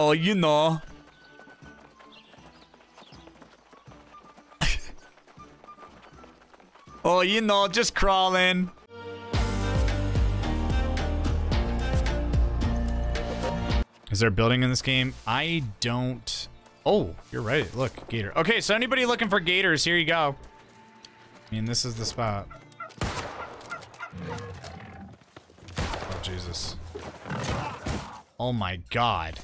Oh, you know. oh, you know, just crawling. Is there a building in this game? I don't... Oh, you're right. Look, gator. Okay, so anybody looking for gators, here you go. I mean, this is the spot. Oh, Jesus. Oh my god.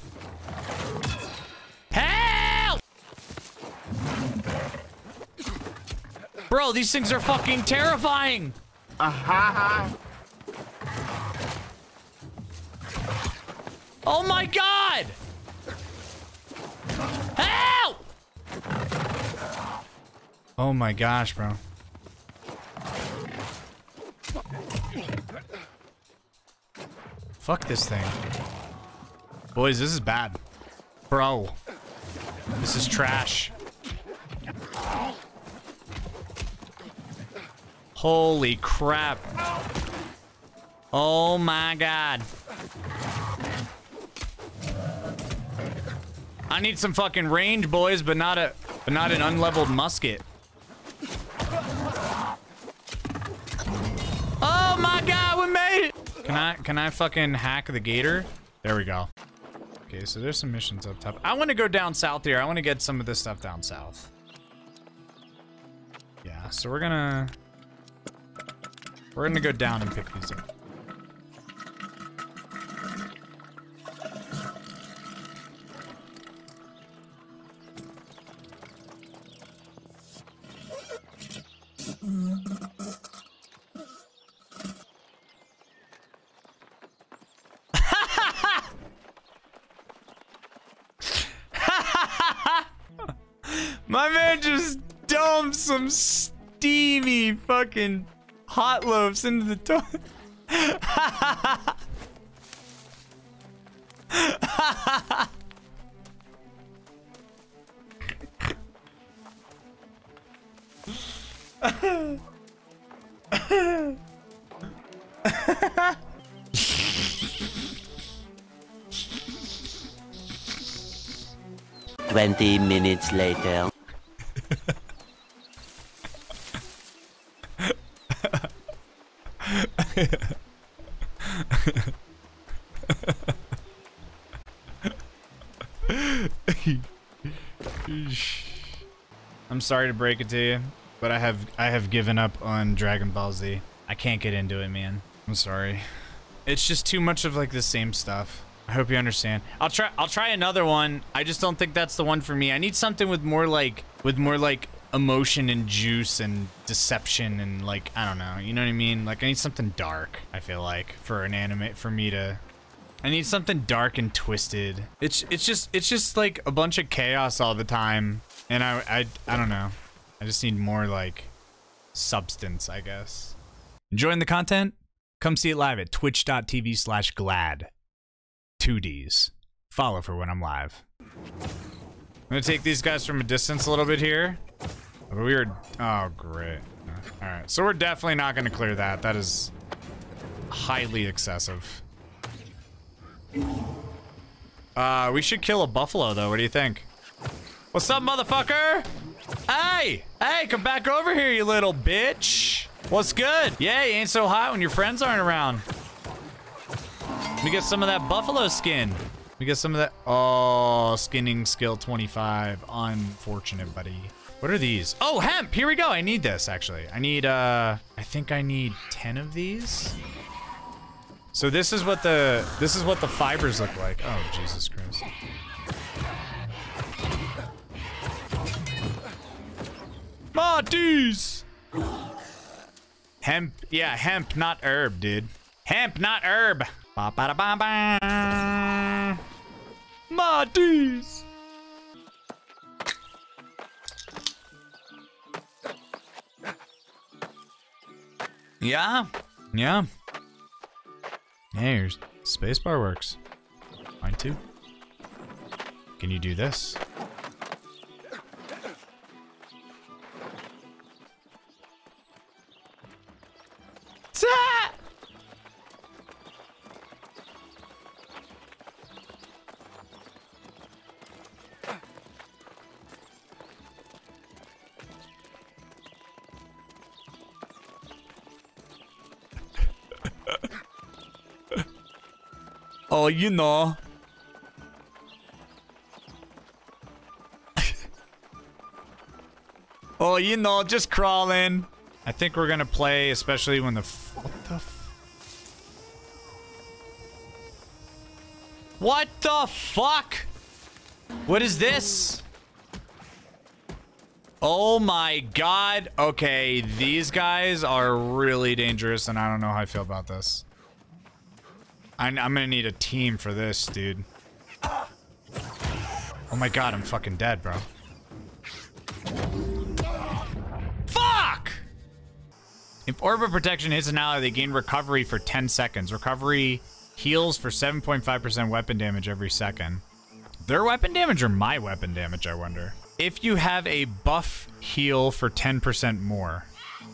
Bro, these things are fucking terrifying! Uh-huh. Oh my god! Help! Oh my gosh, bro. Fuck this thing. Boys, this is bad. Bro. This is trash. Holy crap. Oh my god. I need some fucking range, boys, but not a but not an unleveled musket. Oh my god, we made it! Can I can I fucking hack the gator? There we go. Okay, so there's some missions up top. I want to go down south here. I want to get some of this stuff down south. Yeah, so we're gonna we're gonna go down and pick these up. My man just dumped some steamy fucking hot loaves into the toilet. Twenty minutes later. I'm sorry to break it to you, but I have I have given up on Dragon Ball Z. I can't get into it, man. I'm sorry. It's just too much of like the same stuff. I hope you understand. I'll try I'll try another one. I just don't think that's the one for me. I need something with more like with more like emotion and juice and deception and like I don't know. You know what I mean? Like I need something dark, I feel like, for an anime for me to I need something dark and twisted. It's it's just it's just like a bunch of chaos all the time. And I I I don't know. I just need more like substance, I guess. Enjoying the content? Come see it live at twitch.tv slash gladd. 2Ds. Follow for when I'm live. I'm gonna take these guys from a distance a little bit here. But we were oh great. Alright, so we're definitely not gonna clear that. That is highly excessive. Uh, we should kill a buffalo though. What do you think? What's up, motherfucker? Hey! Hey, come back over here, you little bitch. What's good? Yeah, you ain't so hot when your friends aren't around. Let me get some of that buffalo skin. Let me get some of that. Oh, skinning skill 25. Unfortunate, buddy. What are these? Oh, hemp. Here we go. I need this, actually. I need, uh, I think I need 10 of these. So this is what the, this is what the fibers look like. Oh, Jesus Christ. Marties! Hemp, yeah, hemp, not herb, dude. Hemp, not herb. Ba ba da ba ba. Yeah, yeah. Hey, your spacebar works. Mine too. Can you do this? Ta! Oh, you know. oh, you know, just crawling. I think we're gonna play, especially when the. F what the? F what the fuck? What is this? Oh my god. Okay, these guys are really dangerous, and I don't know how I feel about this. I'm, I'm gonna need a team for this, dude. Oh my god, I'm fucking dead, bro. Fuck! If Orb of Protection hits an ally, they gain recovery for 10 seconds. Recovery heals for 7.5% weapon damage every second. Their weapon damage or my weapon damage, I wonder? If you have a buff heal for 10% more. I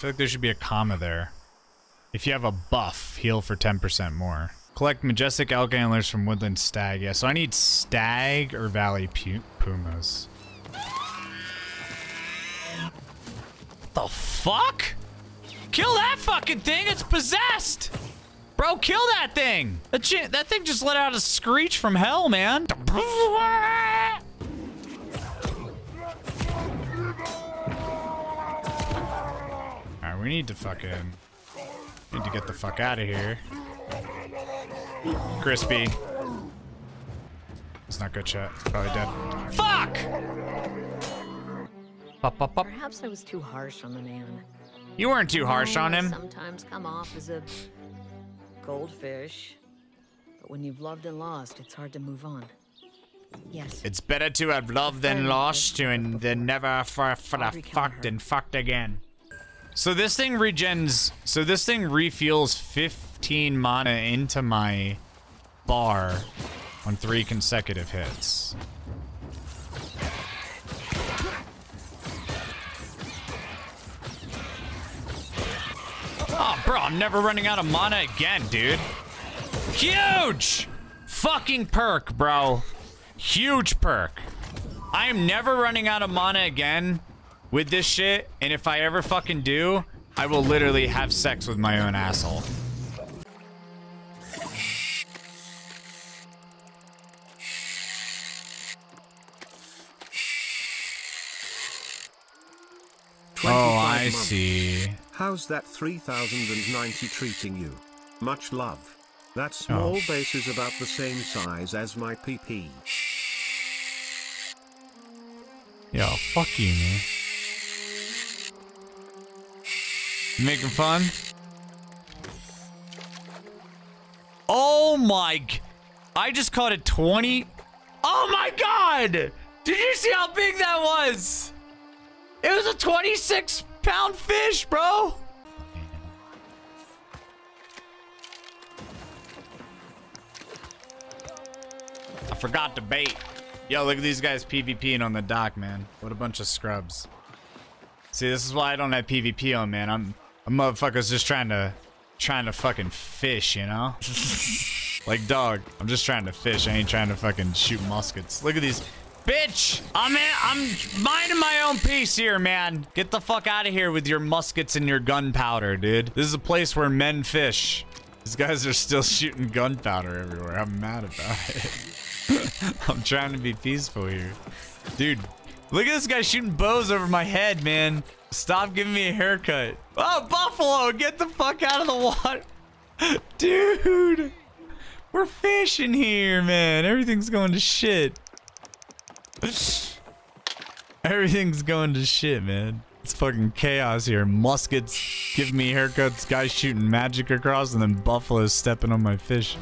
feel like there should be a comma there. If you have a buff, heal for 10% more. Collect majestic elk antlers from woodland stag. Yeah, so I need stag or valley pu pumas. The fuck? Kill that fucking thing! It's possessed! Bro, kill that thing! That, that thing just let out a screech from hell, man. Alright, we need to fucking... Need to get the fuck out of here. Crispy. It's not good shot. Probably dead. Fuck! Pop, pop, pop. Perhaps I was too harsh on the man. You weren't too harsh on him. Sometimes come off as a goldfish. But when you've loved and lost, it's hard to move on. Yes. It's better to have loved than lost and than never for, for fucked and fucked again. So this thing regens, so this thing refuels 15 mana into my bar on three consecutive hits. Oh, bro, I'm never running out of mana again, dude. Huge! Fucking perk, bro. Huge perk. I am never running out of mana again with this shit, and if I ever fucking do, I will literally have sex with my own asshole. Oh, I months. see. How's that 3090 treating you? Much love. That oh. small oh. base is about the same size as my PP. Yo, fuck you, man. Making fun? Oh my... I just caught a 20... Oh my god! Did you see how big that was? It was a 26 pound fish, bro! I forgot to bait. Yo, look at these guys PvPing on the dock, man. What a bunch of scrubs. See, this is why I don't have PvP on, man. I'm a motherfucker's just trying to trying to fucking fish, you know? like dog. I'm just trying to fish. I ain't trying to fucking shoot muskets. Look at these Bitch! I'm in, I'm minding my own peace here, man. Get the fuck out of here with your muskets and your gunpowder, dude. This is a place where men fish. These guys are still shooting gunpowder everywhere. I'm mad about it. I'm trying to be peaceful here. Dude, look at this guy shooting bows over my head, man. Stop giving me a haircut. Oh, Buffalo, get the fuck out of the water. Dude, we're fishing here, man. Everything's going to shit. Everything's going to shit, man. It's fucking chaos here. Muskets giving me haircuts, guys shooting magic across, and then buffaloes stepping on my fish.